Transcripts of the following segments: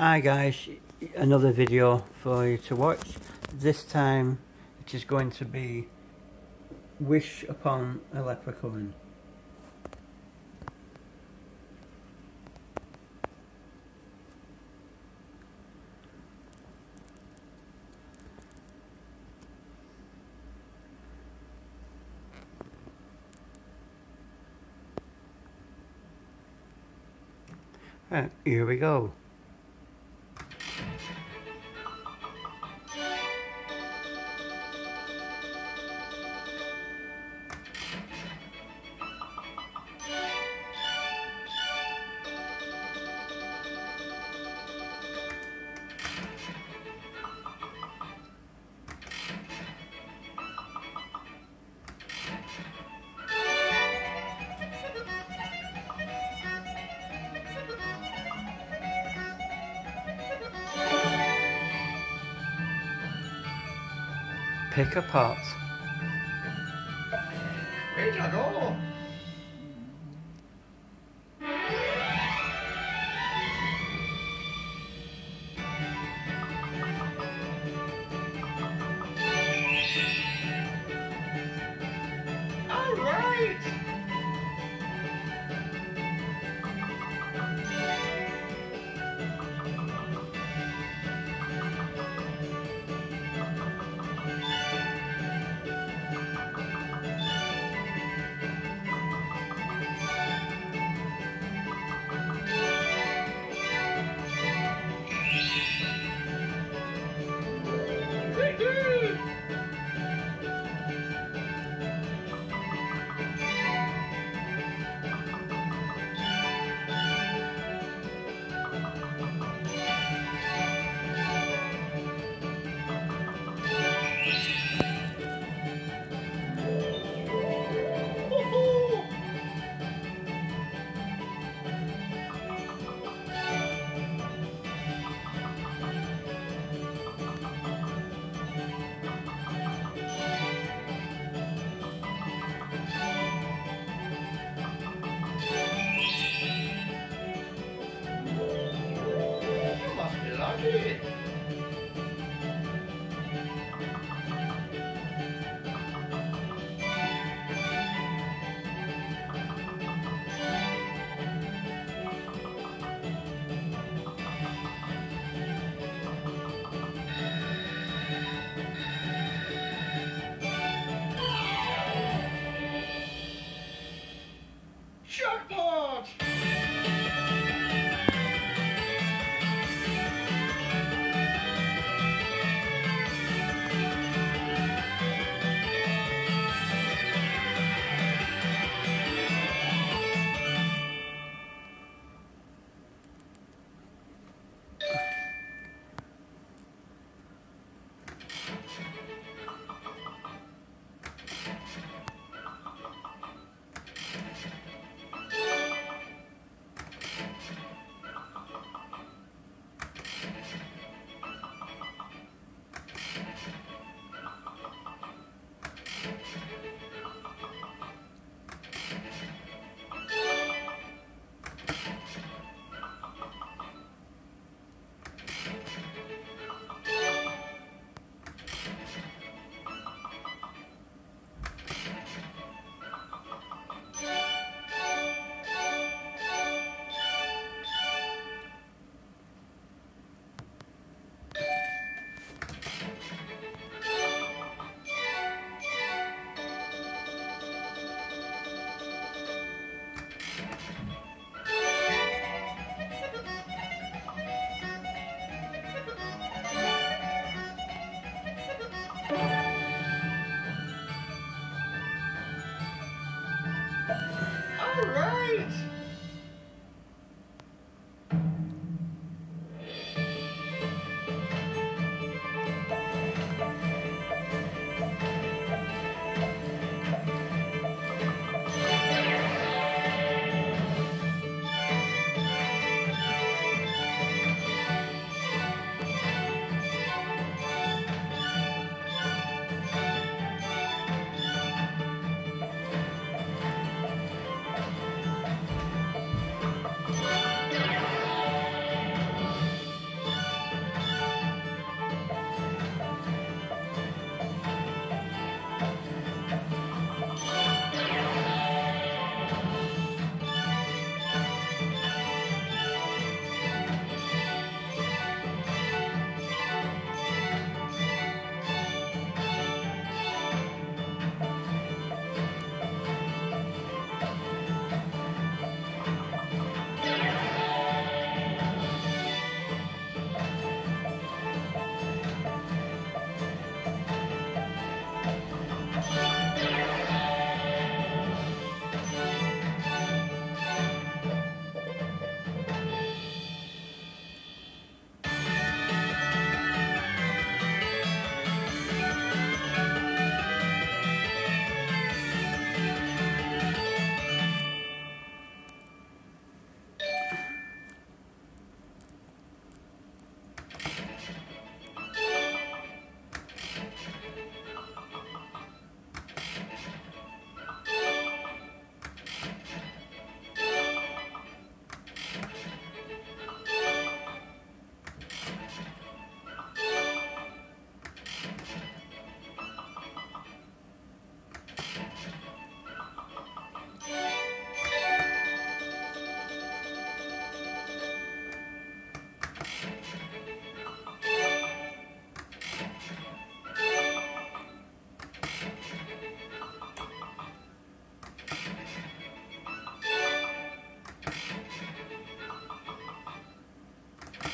Hi guys, another video for you to watch. This time it is going to be Wish Upon a Leprechaun. Right, here we go. Pick a pot. Shark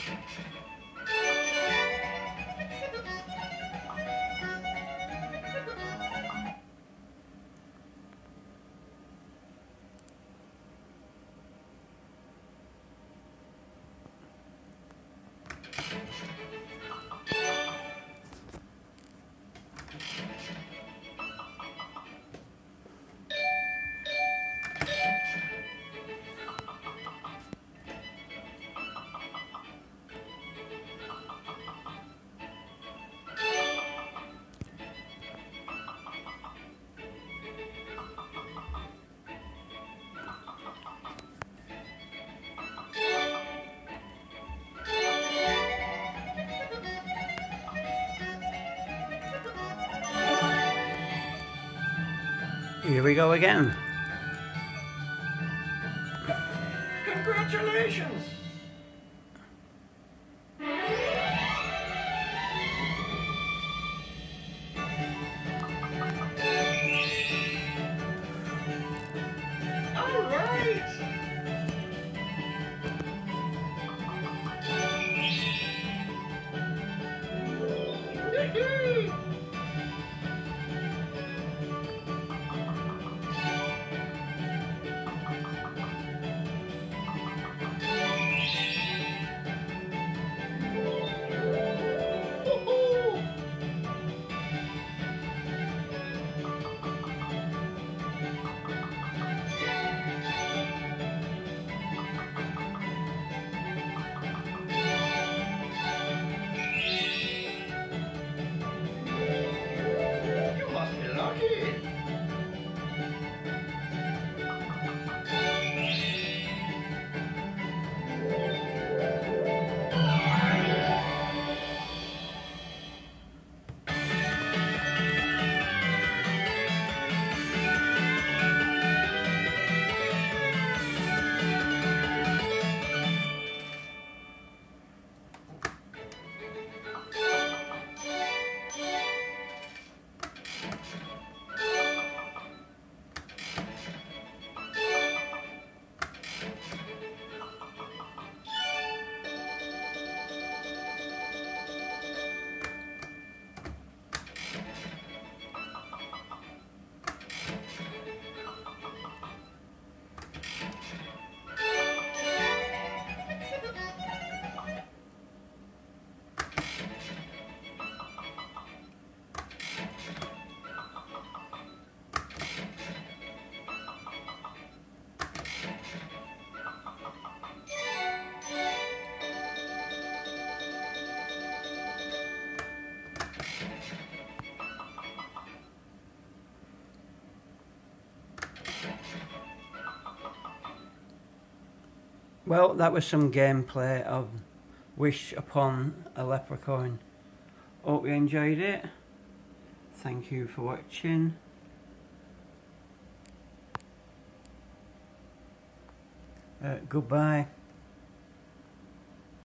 Here we go again. Congratulations! All Well, that was some gameplay of Wish Upon a Leprechaun. Hope you enjoyed it. Thank you for watching. Uh, goodbye.